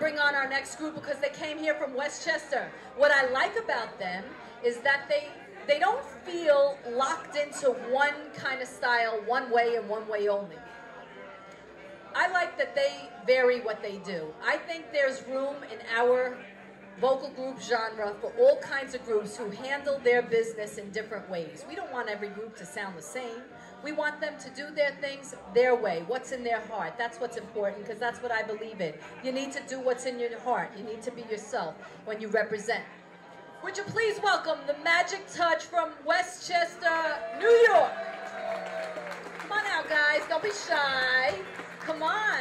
bring on our next group because they came here from Westchester. What I like about them is that they they don't feel locked into one kind of style, one way and one way only. I like that they vary what they do. I think there's room in our vocal group genre for all kinds of groups who handle their business in different ways. We don't want every group to sound the same. We want them to do their things their way, what's in their heart. That's what's important because that's what I believe in. You need to do what's in your heart. You need to be yourself when you represent. Would you please welcome the Magic Touch from Westchester, New York. Come on out, guys. Don't be shy. Come on.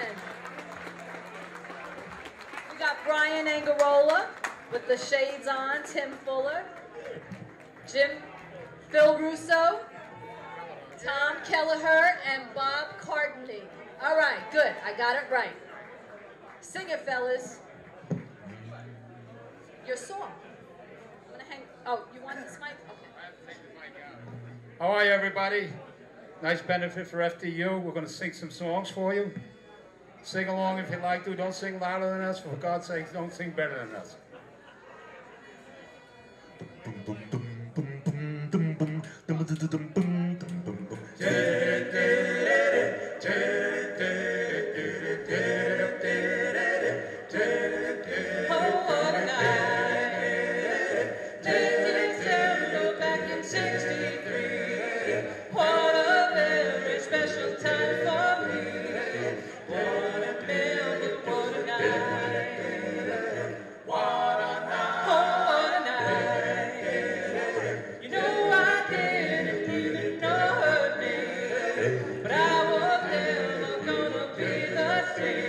We got Brian Angarola with the shades on, Tim Fuller, Jim, Phil Russo, Tom Kelleher, and Bob Cartney. All right, good. I got it right. Sing it, fellas. Your song. I'm gonna hang. Oh, you want this mic? Okay. How are you, everybody? Nice benefit for FDU. We're going to sing some songs for you. Sing along if you like to. Don't sing louder than us. For God's sake, don't sing better than us. Spirit.